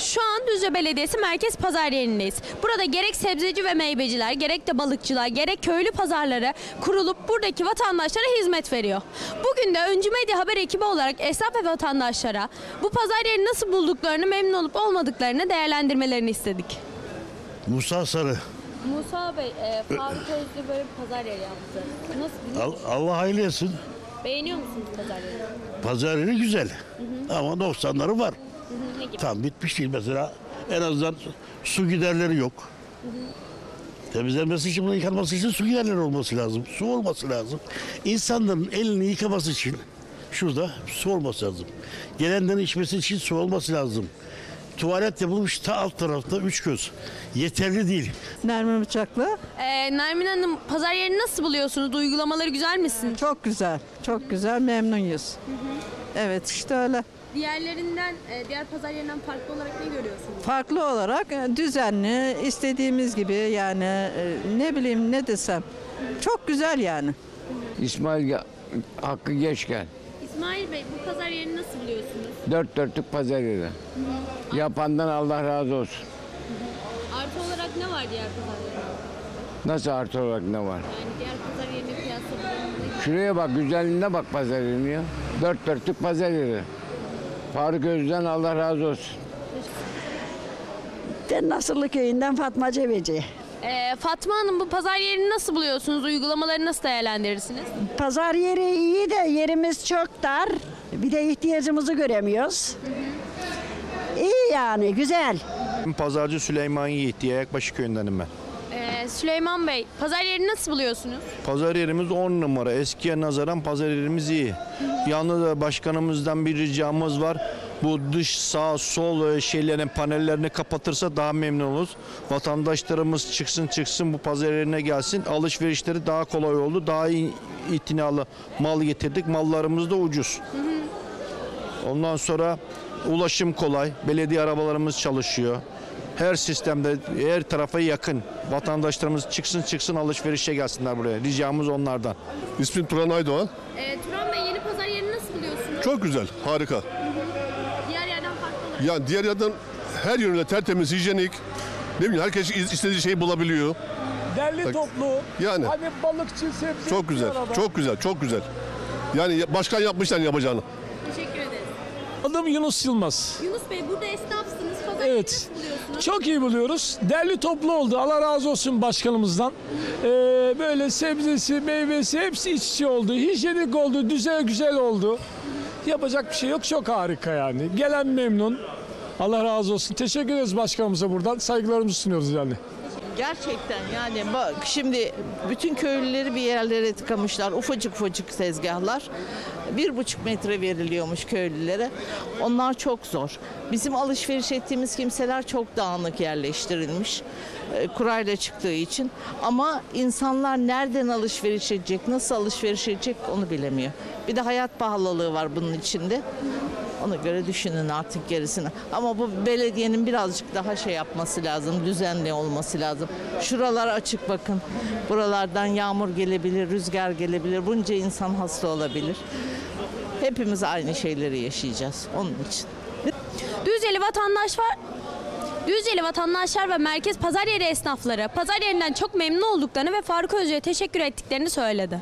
Şu an Düzce Belediyesi Merkez Pazar yerindeyiz. Burada gerek sebzeci ve meyveciler, gerek de balıkçılar, gerek köylü pazarları kurulup buradaki vatandaşlara hizmet veriyor. Bugün de Öncü Medya Haber ekibi olarak esnaf ve vatandaşlara bu pazar yerini nasıl bulduklarını, memnun olup olmadıklarını değerlendirmelerini istedik. Musa Sarı. Musa Bey, Faruk Özlü böyle bir pazar yeri yaptı. Nasıl? Al- Allah hayırlı etsin. Beğeniyor musunuz pazar yerini? Pazar yeri güzel. Ama noksanları var. Tam bitmiş değil mesela. En azından su giderleri yok. Temizlenmesi için, bunu yıkanması için su giderleri olması lazım. Su olması lazım. İnsanların elini yıkaması için şurada su olması lazım. Gelenlerin içmesi için su olması lazım. Tuvalet yapılmış ta alt tarafta üç göz. Yeterli değil. Nermin Bıçaklı. Ee, Nermin Hanım pazar yerini nasıl buluyorsunuz? Uygulamaları güzel misin? Çok güzel, çok güzel, memnunuz. Evet işte öyle. Diğerlerinden, e, diğer pazar yerinden farklı olarak ne görüyorsunuz? Farklı olarak e, düzenli, istediğimiz gibi yani e, ne bileyim ne desem. Çok güzel yani. İsmail Hakkı Geçken. İsmail Bey bu pazar yerini nasıl buluyorsunuz? Dört dörtlük pazar yeri. Yapandan Allah razı olsun. Artı olarak ne var diğer pazar yerinde? Nasıl artı olarak ne var? Yani diğer pazar yerine kıyasladığınızda Şuraya bak güzelliğine bak pazar yerini ya. Dört dörtlük pazar yeri. Faruk Özden Allah razı olsun. Ben Nasırlı köyünden Fatma Cebeci. Ee, Fatma Hanım bu pazar yerini nasıl buluyorsunuz? Uygulamaları nasıl değerlendirirsiniz? Pazar yeri iyi de yerimiz çok dar. Bir de ihtiyacımızı göremiyoruz. İyi yani güzel. Pazarcı Süleyman Yiğit diye Yakbaşı köyündenim ben. Süleyman Bey pazar yerini nasıl buluyorsunuz? Pazar yerimiz 10 numara. Eskiye nazaran pazar yerimiz iyi. Yalnız da başkanımızdan bir ricamız var. Bu dış sağ sol e, şeylerin panellerini kapatırsa daha memnun oluruz. Vatandaşlarımız çıksın çıksın bu pazar yerine gelsin. Alışverişleri daha kolay oldu. Daha iyi itinalı mal getirdik. Mallarımız da ucuz. Ondan sonra ulaşım kolay. Belediye arabalarımız çalışıyor. Her sistemde her tarafa yakın. Vatandaşlarımız çıksın çıksın alışverişe gelsinler buraya. Ricamız onlardan. İsmim Turan Aydoğan. Ee, Turan Bey yeni pazar yerini nasıl buluyorsunuz? Çok güzel, harika. Diğer yerden farklı olarak. Yani diğer yerden her yönüyle tertemiz, hijyenik. Ne bileyim herkes istediği şeyi bulabiliyor. Derli Bak, toplu. yani. Hani balıkçı, sebze. Çok güzel, çok güzel, çok güzel. Yani ya- başkan yapmışlar yapacağını. Teşekkür ederiz. Adım Yunus Yılmaz. Yunus Bey burada esnafsınız. Evet. Çok iyi buluyoruz. Derli toplu oldu. Allah razı olsun başkanımızdan. Ee, böyle sebzesi, meyvesi hepsi iç içe oldu. Hijyenik oldu, güzel güzel oldu. Yapacak bir şey yok. Çok harika yani. Gelen memnun. Allah razı olsun. Teşekkür ederiz başkanımıza buradan. Saygılarımızı sunuyoruz yani. Gerçekten yani bak şimdi bütün köylüleri bir yerlere tıkamışlar. Ufacık ufacık tezgahlar. Bir buçuk metre veriliyormuş köylülere. Onlar çok zor. Bizim alışveriş ettiğimiz kimseler çok dağınık yerleştirilmiş. e, Kurayla çıktığı için. Ama insanlar nereden alışveriş edecek, nasıl alışveriş edecek onu bilemiyor. Bir de hayat pahalılığı var bunun içinde. Ona göre düşünün artık gerisini. Ama bu belediyenin birazcık daha şey yapması lazım, düzenli olması lazım. Şuralar açık bakın. Buralardan yağmur gelebilir, rüzgar gelebilir. Bunca insan hasta olabilir. Hepimiz aynı şeyleri yaşayacağız onun için. Düzceli vatandaş var. Düzceli vatandaşlar ve merkez pazar yeri esnafları pazar yerinden çok memnun olduklarını ve Faruk Özcü'ye teşekkür ettiklerini söyledi.